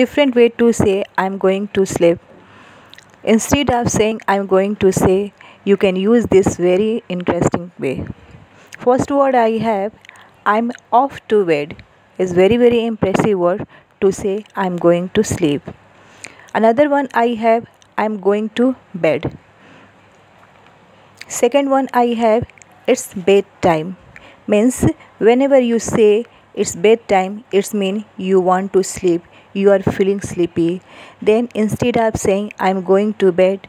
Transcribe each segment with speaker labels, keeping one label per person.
Speaker 1: different way to say i'm going to sleep instead of saying i'm going to say you can use this very interesting way. First word i have i'm off to bed is very very impressive word to say i'm going to sleep. Another one i have i'm going to bed. Second one i have it's bedtime means whenever you say it's bedtime it's mean you want to sleep you are feeling sleepy then instead of saying i'm going to bed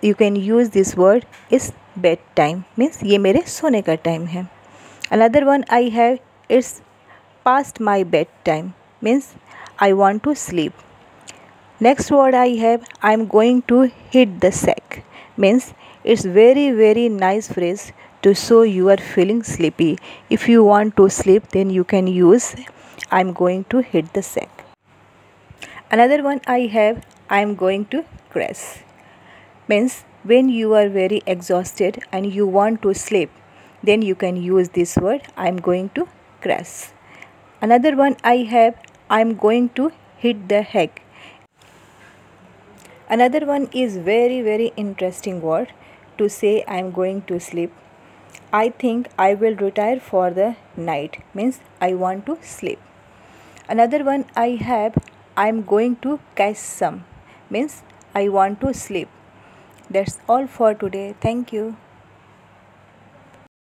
Speaker 1: you can use this word is bedtime means ये मेरे सोने का time है another one i have it's past my bedtime means i want to sleep next word i have i'm going to hit the sack means it's very very nice phrase to show you are feeling sleepy if you want to sleep then you can use i'm going to hit the sack another one i have i'm going to crash means when you are very exhausted and you want to sleep then you can use this word i'm going to crash another one i have i'm going to hit the heck. Another one is very very interesting word to say i'm going to sleep I think I will retire for the night means I want to sleep. Another one I have I am going to catch some means I want to sleep. That's all for today. Thank you.